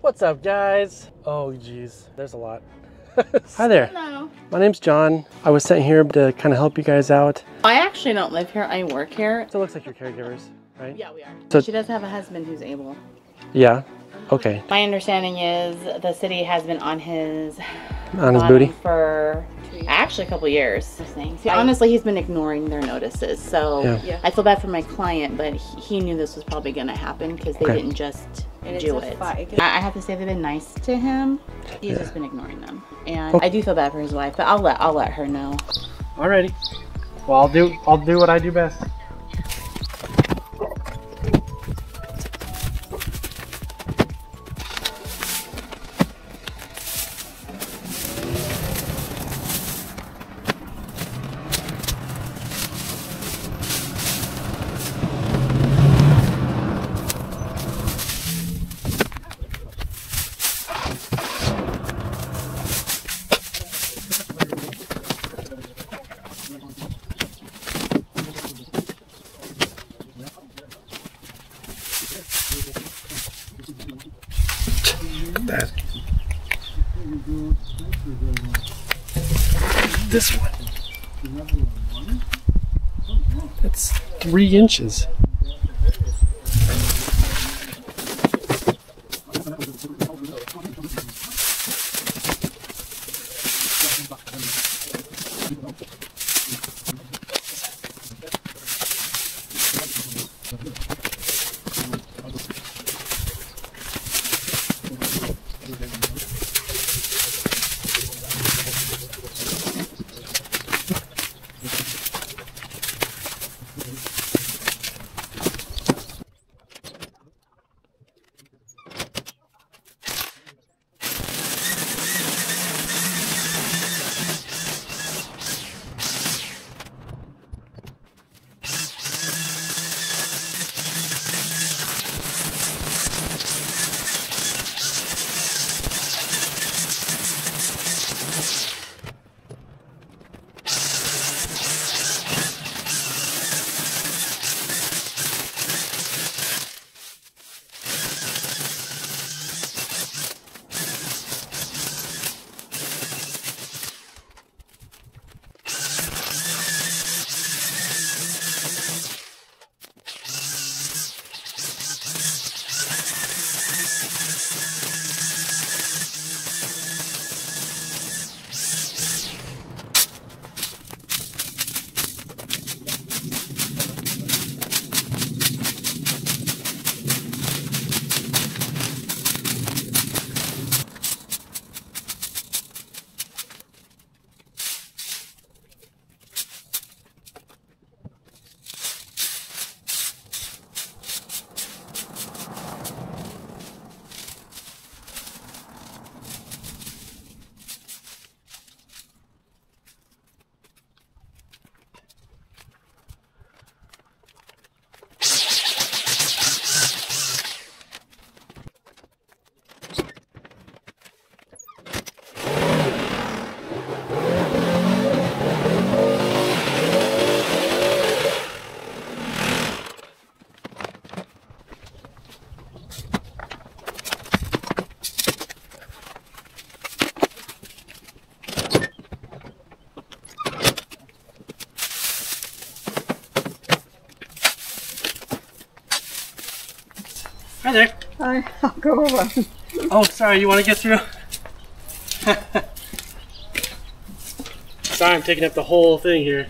What's up, guys? Oh, geez, there's a lot. Hi there. Hello. My name's John. I was sent here to kind of help you guys out. I actually don't live here. I work here. So it looks like you're caregivers, right? Yeah, we are. So- she does have a husband who's able. Yeah. Okay. My understanding is the city has been on his On his booty. for actually a couple years. See, honestly, he's been ignoring their notices. So Yeah. I feel bad for my client, but he, he knew this was probably going to happen because they Okay. didn't just it's do it. fight. I, I have to say they've been nice to him. He's Yeah. just been ignoring them, and Okay. I do feel bad for his wife. But I'll let I'll let her know. Alrighty. Well, I'll do I'll do what I do best. Inches. Hi I'll go over. Oh, sorry, you want to get through? sorry, I'm taking up the whole thing here.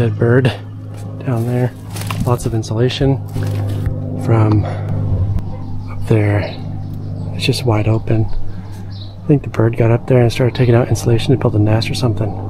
Dead bird down there. Lots of insulation from up there. It's just wide open. I think the bird got up there and started taking out insulation to build a nest or something.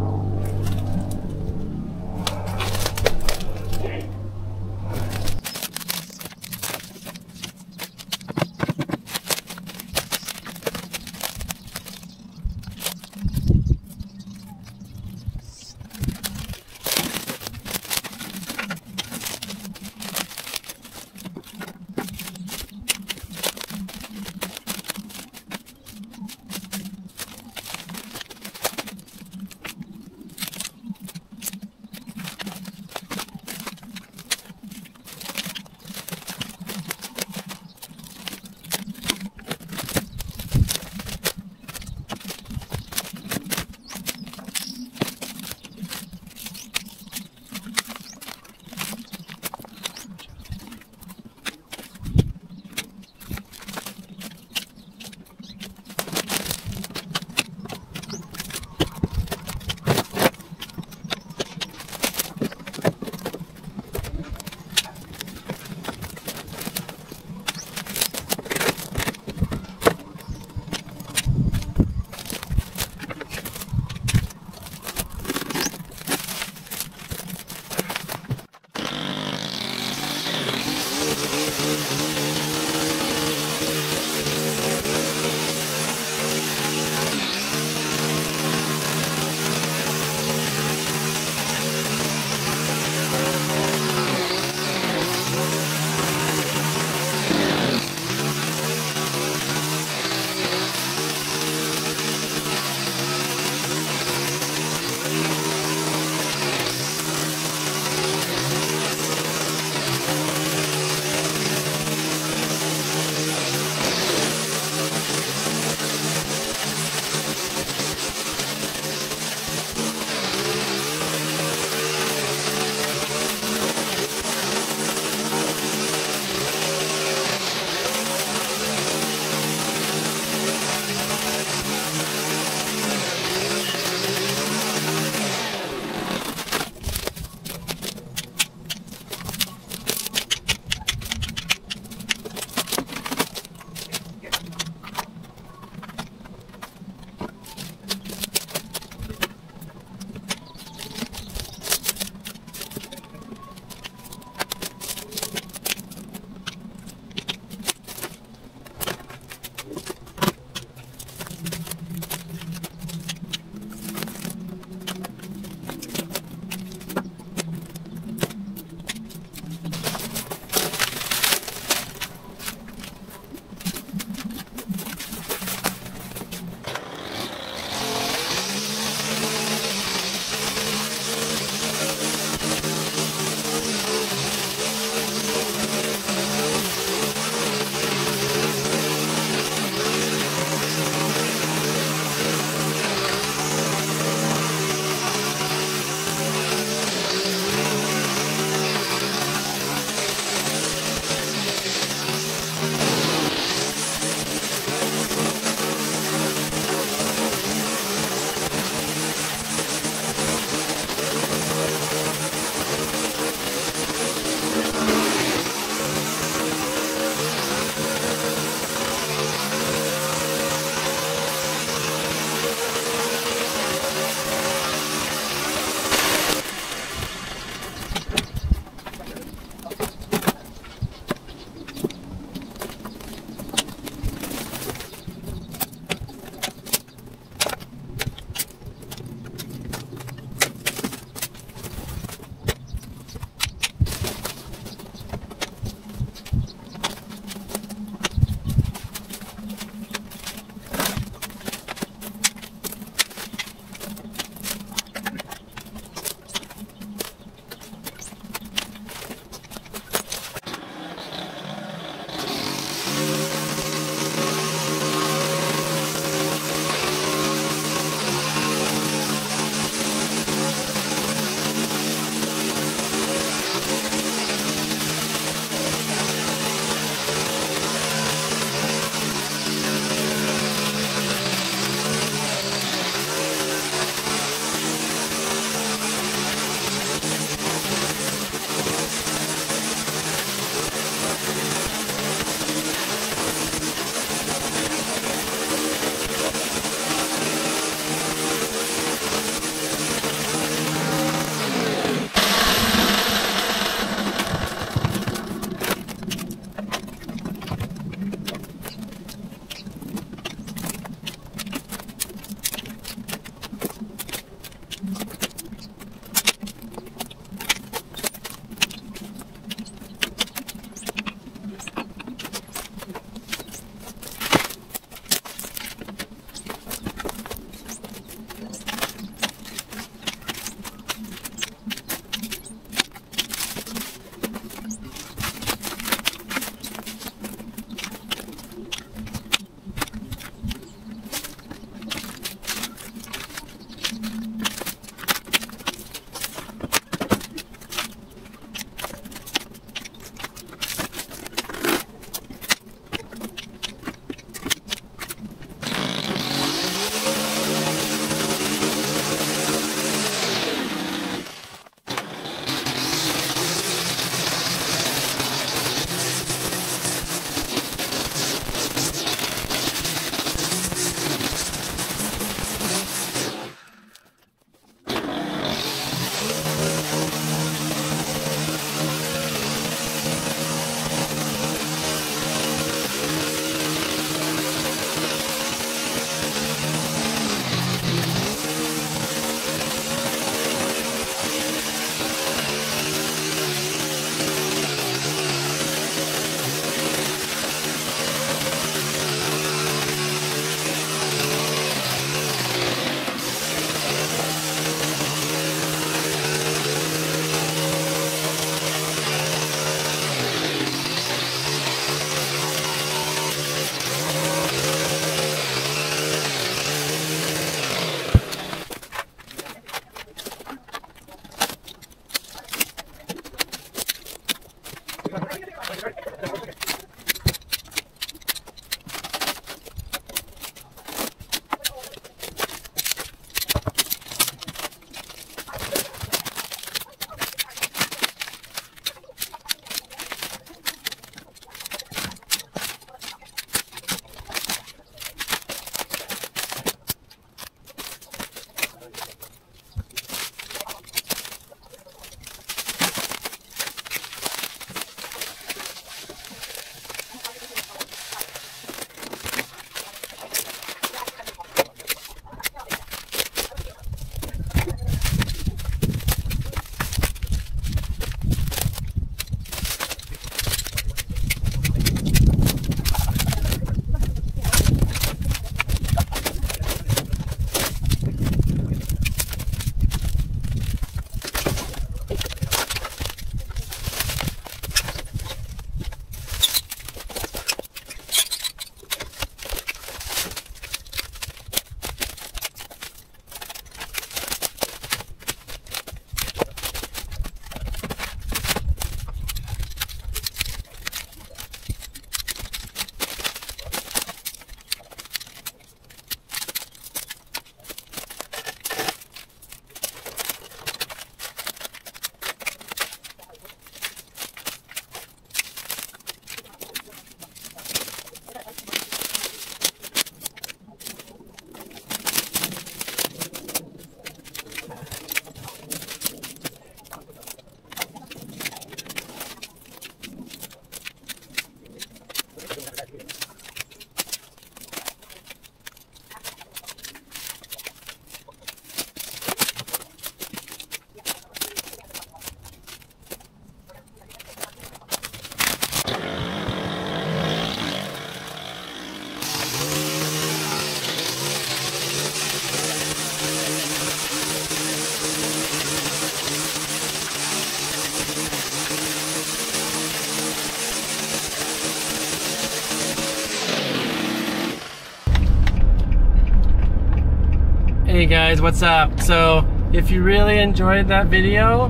Hey guys, what's up? So, if you really enjoyed that video,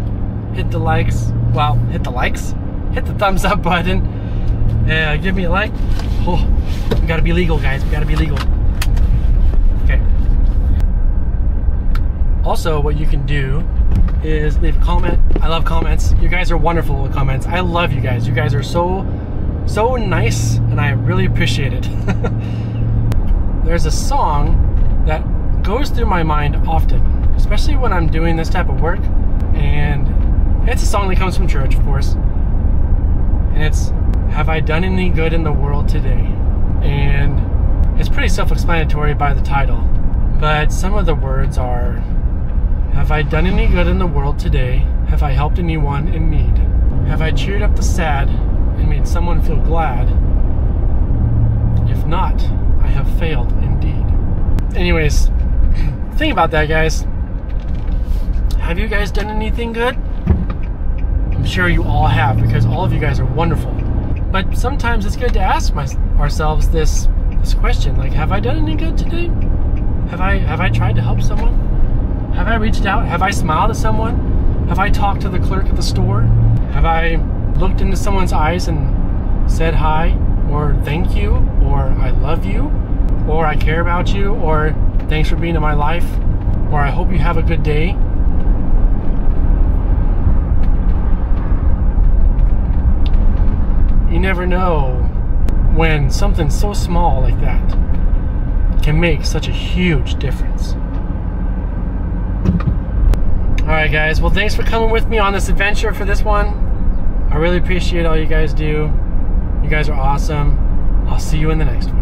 hit the likes, well, hit the likes, hit the thumbs up button, uh, give me a like. Oh, we gotta be legal, guys, we gotta be legal. Okay. Also, what you can do is leave a comment. I love comments. You guys are wonderful with comments. I love you guys. You guys are so, so nice, and I really appreciate it. There's a song that goes through my mind often, especially when I'm doing this type of work. And it's a song that comes from church, of course. And it's Have I Done Any Good in the World Today? And it's pretty self explanatory by the title. But some of the words are Have I done any good in the world today? Have I helped anyone in need? Have I cheered up the sad and made someone feel glad? If not, I have failed indeed. Anyways, think about that, guys. Have you guys done anything good? I'm sure you all have because all of you guys are wonderful. But sometimes it's good to ask my, ourselves this this question, like, have I done any good today? Have I have I tried to help someone? Have I reached out? Have I smiled at someone? Have I talked to the clerk at the store? Have I looked into someone's eyes and said hi or thank you or I love you or I care about you or thanks for being in my life or I hope you have a good day? You never know when something so small like that can make such a huge difference. Alright guys, well thanks for coming with me on this adventure for this one. I really appreciate all you guys do. You guys are awesome. I'll see you in the next one.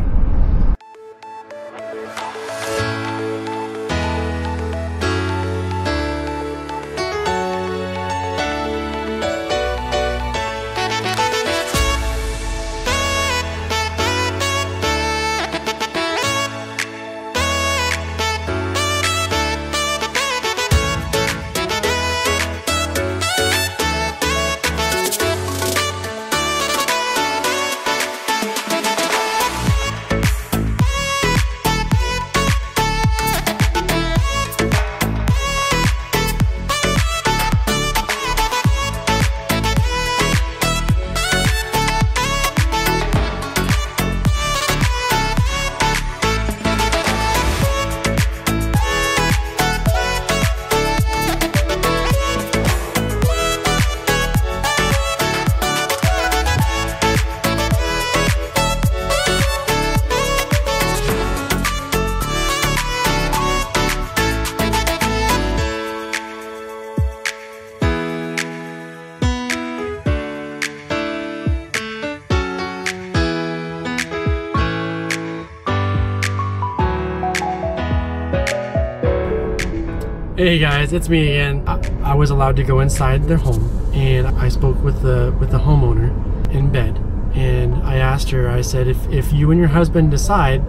Hey guys, it's me again. I, I was allowed to go inside their home and I spoke with the with the homeowner in bed and I asked her, I said, if, if you and your husband decide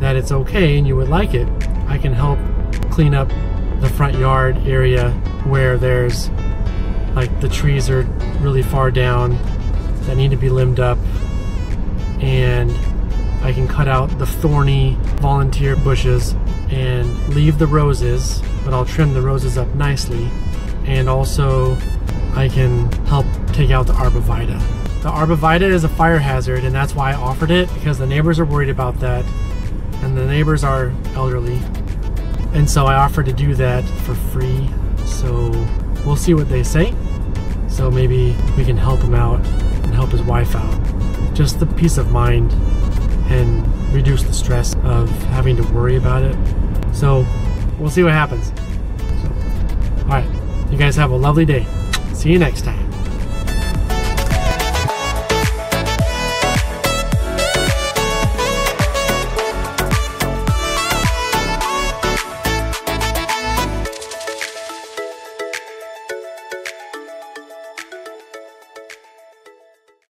that it's okay and you would like it, I can help clean up the front yard area where there's like the trees are really far down that need to be limbed up and I can cut out the thorny volunteer bushes and leave the roses, but I'll trim the roses up nicely. And also I can help take out the arborvitae. The arborvitae is a fire hazard and that's why I offered it because the neighbors are worried about that and the neighbors are elderly. And so I offered to do that for free. So we'll see what they say. So maybe we can help him out and help his wife out. Just the peace of mind and reduce the stress of having to worry about it. So we'll see what happens. So, all right, you guys have a lovely day. See you next time.